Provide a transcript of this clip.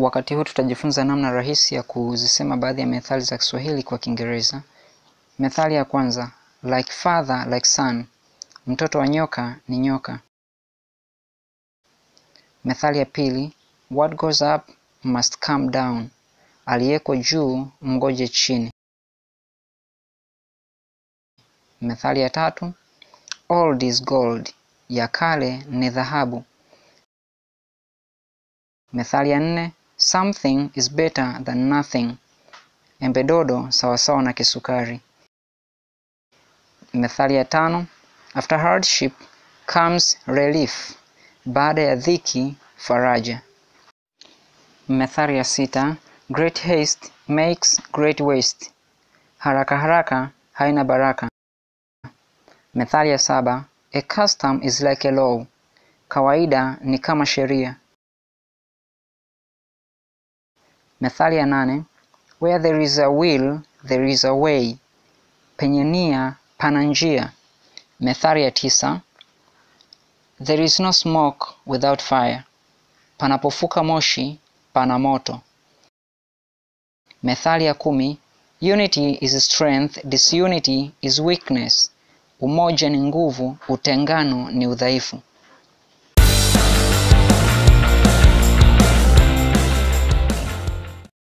Wakati huu tutajifunza namna rahisi ya kuzisema baadhi ya methali za Kiswahili kwa Kiingereza. Methali ya kwanza, like father like son, mtoto wa nyoka ni nyoka. Methali ya pili, what goes up must come down, aliyeko juu mgoje chini. Methali ya tatu, old is gold, ya kale ni dhahabu. Methali ya nne, something is better than nothing, embe dodo sawasawa na kisukari. Methali ya tano, after hardship comes relief, baada ya dhiki faraja. Methali ya sita, great haste makes great waste, haraka haraka haina baraka. Methali ya saba, a custom is like a law, kawaida ni kama sheria. Methali ya nane, where there is a will there is a way, penye nia pana njia. Methali ya tisa, there is no smoke without fire, panapofuka moshi pana moto. Methali ya kumi, unity is strength, disunity is weakness, umoja ni nguvu, utengano ni udhaifu.